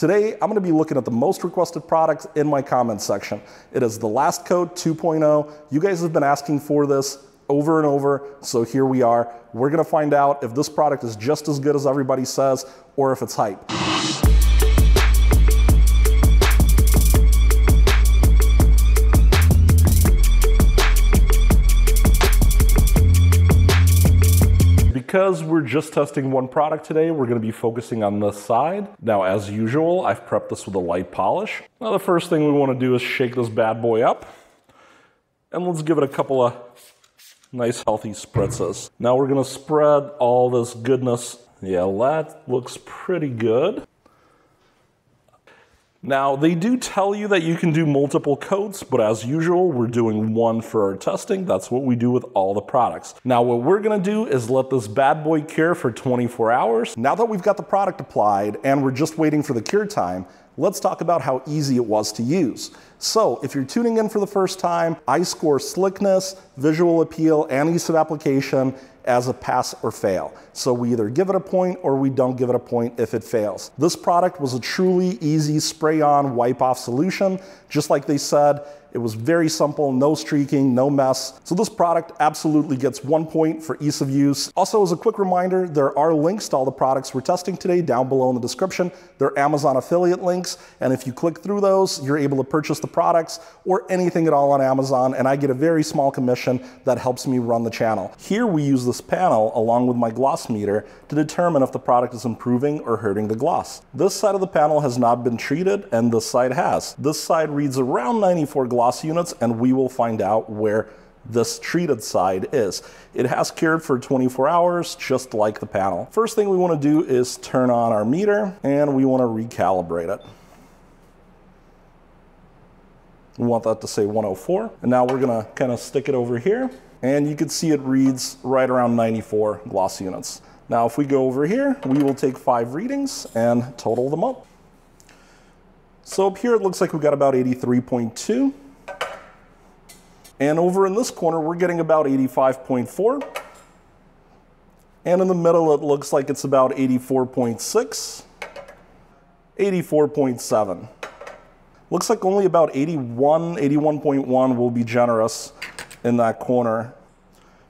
Today, I'm gonna be looking at the most requested products in my comments section. It is the Last Coat 2.0. You guys have been asking for this over and over, so here we are. We're gonna find out if this product is just as good as everybody says or if it's hype. Because we're just testing one product today, we're gonna be focusing on this side. Now, as usual, I've prepped this with a light polish. Now, the first thing we wanna do is shake this bad boy up. And let's give it a couple of nice healthy spritzes. Now we're gonna spread all this goodness. Yeah, that looks pretty good. Now, they do tell you that you can do multiple coats, but as usual, we're doing one for our testing. That's what we do with all the products. Now, what we're gonna do is let this bad boy cure for 24 hours. Now that we've got the product applied and we're just waiting for the cure time, let's talk about how easy it was to use. So if you're tuning in for the first time, I score slickness, visual appeal, and ease of application as a pass or fail. So we either give it a point or we don't give it a point if it fails. This product was a truly easy spray on wipe off solution. Just like they said, it was very simple, no streaking, no mess. So this product absolutely gets one point for ease of use. Also, as a quick reminder, there are links to all the products we're testing today down below in the description. They're Amazon affiliate links. And if you click through those, you're able to purchase the products or anything at all on Amazon. And I get a very small commission that helps me run the channel. Here we use this panel along with my gloss meter to determine if the product is improving or hurting the gloss. This side of the panel has not been treated and this side has. This side reads around 94 gloss units and we will find out where this treated side is. It has cured for 24 hours, just like the panel. First thing we wanna do is turn on our meter and we wanna recalibrate it. We want that to say 104. And now we're gonna kind of stick it over here and you can see it reads right around 94 gloss units. Now, if we go over here, we will take five readings and total them up. So up here, it looks like we got about 83.2. And over in this corner, we're getting about 85.4. And in the middle, it looks like it's about 84.6, 84.7. Looks like only about 81, 81.1 will be generous in that corner.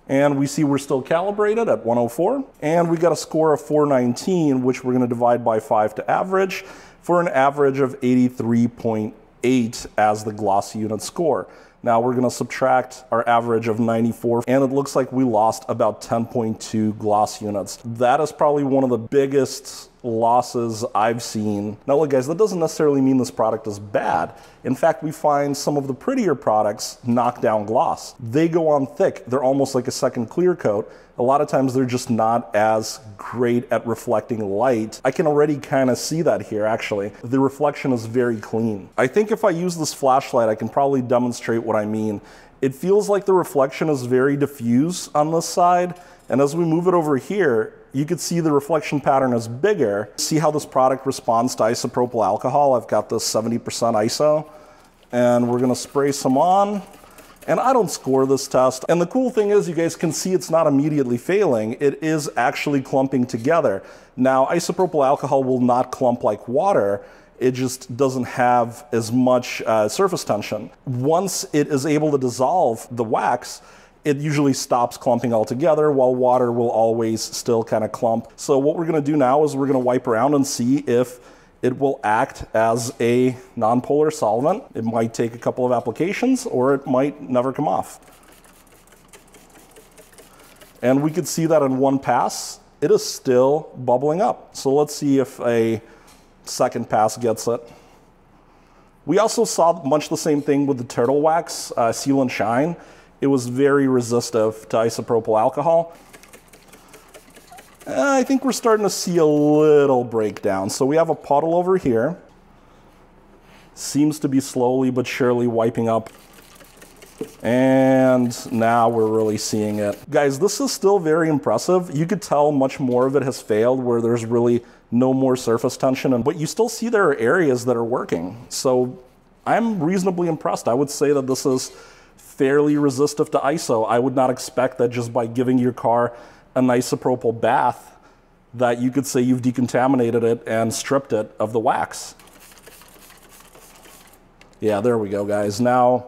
And we see we're still calibrated at 104. And we got a score of 419, which we're gonna divide by five to average for an average of 83.8 as the gloss unit score. Now we're gonna subtract our average of 94 and it looks like we lost about 10.2 gloss units. That is probably one of the biggest losses I've seen. Now look guys, that doesn't necessarily mean this product is bad. In fact, we find some of the prettier products knock down gloss. They go on thick. They're almost like a second clear coat. A lot of times they're just not as great at reflecting light. I can already kind of see that here actually. The reflection is very clean. I think if I use this flashlight, I can probably demonstrate what I mean. It feels like the reflection is very diffuse on this side. And as we move it over here, you can see the reflection pattern is bigger. See how this product responds to isopropyl alcohol? I've got this 70% ISO and we're gonna spray some on. And I don't score this test. And the cool thing is you guys can see it's not immediately failing. It is actually clumping together. Now, isopropyl alcohol will not clump like water. It just doesn't have as much uh, surface tension. Once it is able to dissolve the wax, it usually stops clumping altogether while water will always still kind of clump. So what we're gonna do now is we're gonna wipe around and see if it will act as a nonpolar solvent. It might take a couple of applications or it might never come off. And we could see that in one pass, it is still bubbling up. So let's see if a second pass gets it. We also saw much the same thing with the turtle wax, uh, seal and shine it was very resistive to isopropyl alcohol. Uh, I think we're starting to see a little breakdown. So we have a puddle over here. Seems to be slowly but surely wiping up. And now we're really seeing it. Guys, this is still very impressive. You could tell much more of it has failed where there's really no more surface tension, and but you still see there are areas that are working. So I'm reasonably impressed. I would say that this is fairly resistive to ISO. I would not expect that just by giving your car an isopropyl bath that you could say you've decontaminated it and stripped it of the wax. Yeah, there we go, guys. Now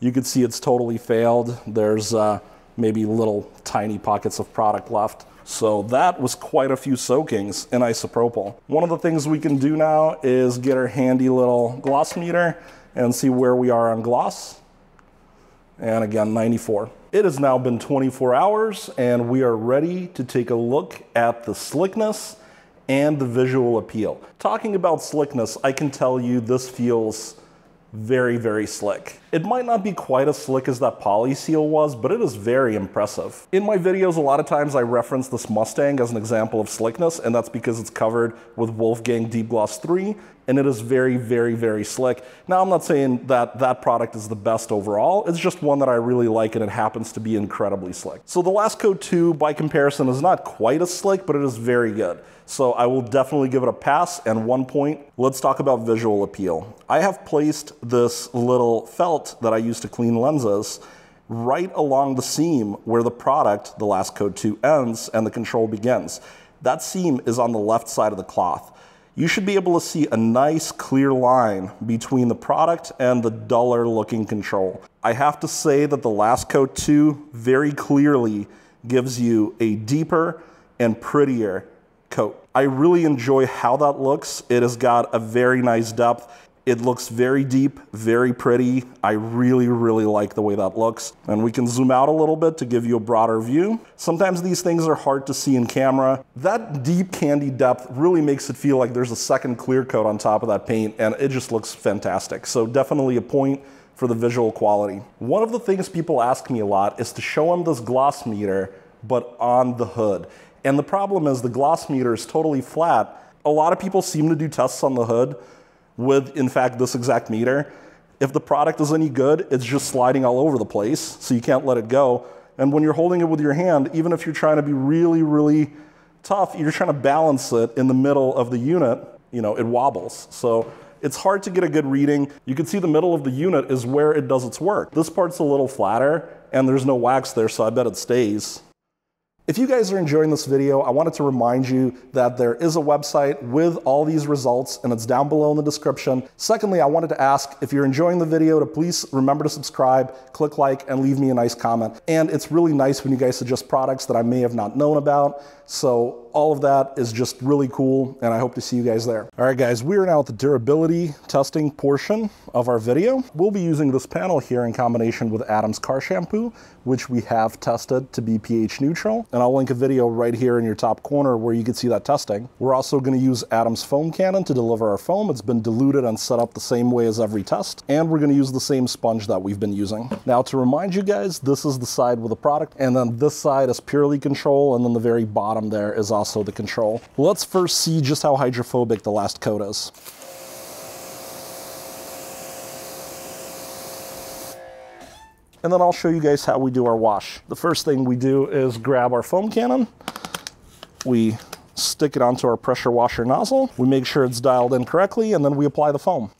you can see it's totally failed. There's uh, maybe little tiny pockets of product left. So that was quite a few soakings in isopropyl. One of the things we can do now is get our handy little gloss meter and see where we are on gloss. And again, 94. It has now been 24 hours and we are ready to take a look at the slickness and the visual appeal. Talking about slickness, I can tell you this feels very, very slick. It might not be quite as slick as that poly seal was, but it is very impressive. In my videos, a lot of times I reference this Mustang as an example of slickness, and that's because it's covered with Wolfgang Deep Gloss 3, and it is very, very, very slick. Now, I'm not saying that that product is the best overall, it's just one that I really like, and it happens to be incredibly slick. So the Last Coat 2, by comparison, is not quite as slick, but it is very good. So I will definitely give it a pass and one point. Let's talk about visual appeal. I have placed this little felt that I use to clean lenses right along the seam where the product, the Last Coat 2, ends and the control begins. That seam is on the left side of the cloth. You should be able to see a nice clear line between the product and the duller looking control. I have to say that the Last Coat 2 very clearly gives you a deeper and prettier coat. I really enjoy how that looks. It has got a very nice depth. It looks very deep, very pretty. I really, really like the way that looks. And we can zoom out a little bit to give you a broader view. Sometimes these things are hard to see in camera. That deep candy depth really makes it feel like there's a second clear coat on top of that paint and it just looks fantastic. So definitely a point for the visual quality. One of the things people ask me a lot is to show them this gloss meter, but on the hood. And the problem is the gloss meter is totally flat. A lot of people seem to do tests on the hood with, in fact, this exact meter. If the product is any good, it's just sliding all over the place, so you can't let it go. And when you're holding it with your hand, even if you're trying to be really, really tough, you're trying to balance it in the middle of the unit, you know, it wobbles. So it's hard to get a good reading. You can see the middle of the unit is where it does its work. This part's a little flatter, and there's no wax there, so I bet it stays. If you guys are enjoying this video, I wanted to remind you that there is a website with all these results and it's down below in the description. Secondly, I wanted to ask if you're enjoying the video to please remember to subscribe, click like, and leave me a nice comment. And it's really nice when you guys suggest products that I may have not known about. So all of that is just really cool and I hope to see you guys there. All right guys, we are now at the durability testing portion of our video. We'll be using this panel here in combination with Adam's car shampoo, which we have tested to be pH neutral. And I'll link a video right here in your top corner where you can see that testing. We're also gonna use Adam's foam cannon to deliver our foam. It's been diluted and set up the same way as every test. And we're gonna use the same sponge that we've been using. Now to remind you guys, this is the side with the product and then this side is purely control and then the very bottom there is also the control. Let's first see just how hydrophobic the last coat is. And then I'll show you guys how we do our wash. The first thing we do is grab our foam cannon. We stick it onto our pressure washer nozzle. We make sure it's dialed in correctly, and then we apply the foam.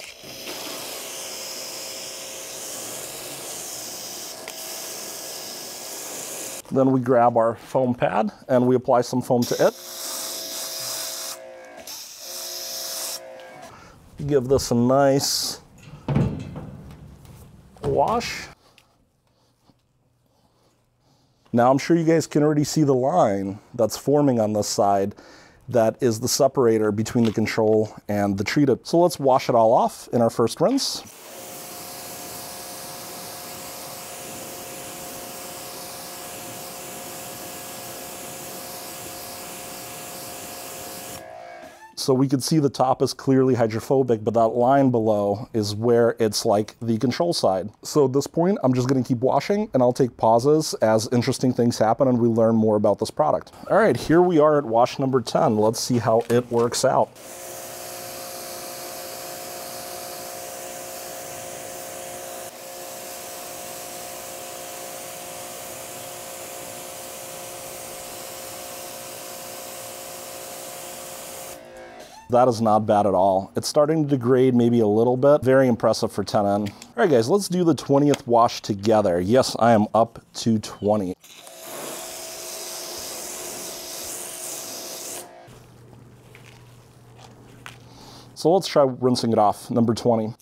Then we grab our foam pad and we apply some foam to it. Give this a nice wash. Now I'm sure you guys can already see the line that's forming on this side that is the separator between the control and the treated. So let's wash it all off in our first rinse. So we could see the top is clearly hydrophobic, but that line below is where it's like the control side. So at this point, I'm just gonna keep washing and I'll take pauses as interesting things happen and we learn more about this product. All right, here we are at wash number 10. Let's see how it works out. That is not bad at all. It's starting to degrade maybe a little bit. Very impressive for 10N. All right guys, let's do the 20th wash together. Yes, I am up to 20. So let's try rinsing it off, number 20.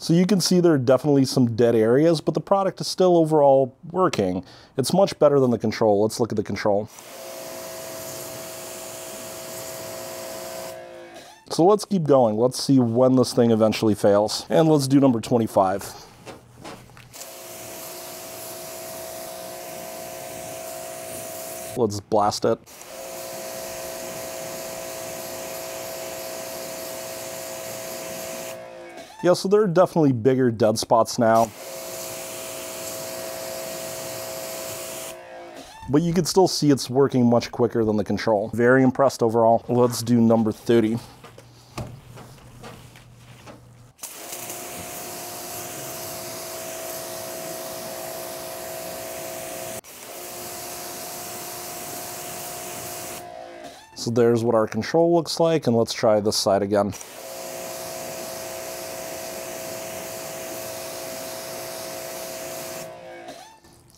So you can see there are definitely some dead areas, but the product is still overall working. It's much better than the control. Let's look at the control. So let's keep going. Let's see when this thing eventually fails. And let's do number 25. Let's blast it. Yeah, so there are definitely bigger dead spots now. But you can still see it's working much quicker than the control. Very impressed overall. Let's do number 30. So there's what our control looks like, and let's try this side again.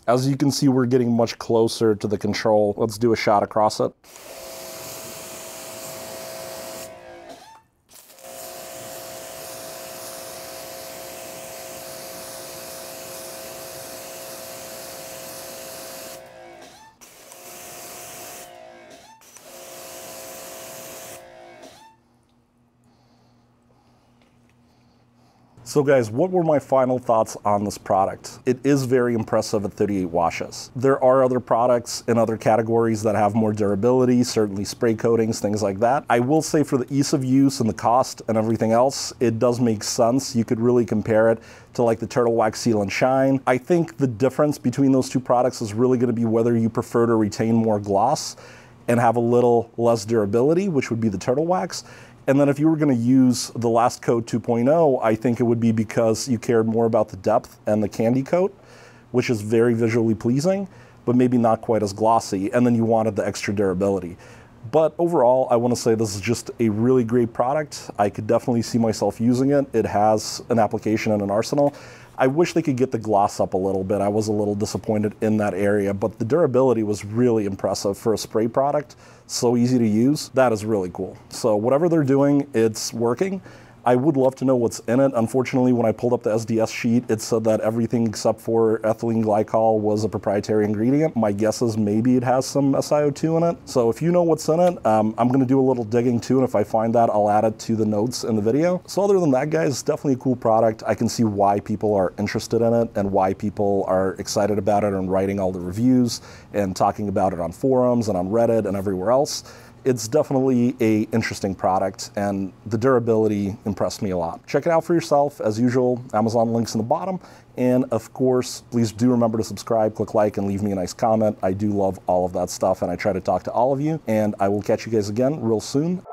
As you can see, we're getting much closer to the control. Let's do a shot across it. So guys, what were my final thoughts on this product? It is very impressive at 38 washes. There are other products in other categories that have more durability, certainly spray coatings, things like that. I will say for the ease of use and the cost and everything else, it does make sense. You could really compare it to like the Turtle Wax Seal and Shine. I think the difference between those two products is really gonna be whether you prefer to retain more gloss and have a little less durability, which would be the Turtle Wax, and then if you were going to use the last coat 2.0, I think it would be because you cared more about the depth and the candy coat, which is very visually pleasing, but maybe not quite as glossy. And then you wanted the extra durability. But overall, I want to say this is just a really great product. I could definitely see myself using it. It has an application and an arsenal. I wish they could get the gloss up a little bit. I was a little disappointed in that area, but the durability was really impressive for a spray product. So easy to use. That is really cool. So whatever they're doing, it's working. I would love to know what's in it. Unfortunately, when I pulled up the SDS sheet, it said that everything except for ethylene glycol was a proprietary ingredient. My guess is maybe it has some SiO2 in it. So if you know what's in it, um, I'm gonna do a little digging too, and if I find that, I'll add it to the notes in the video. So other than that, guys, definitely a cool product. I can see why people are interested in it and why people are excited about it and writing all the reviews and talking about it on forums and on Reddit and everywhere else it's definitely a interesting product and the durability impressed me a lot. Check it out for yourself. As usual, Amazon links in the bottom. And of course, please do remember to subscribe, click like, and leave me a nice comment. I do love all of that stuff and I try to talk to all of you. And I will catch you guys again real soon.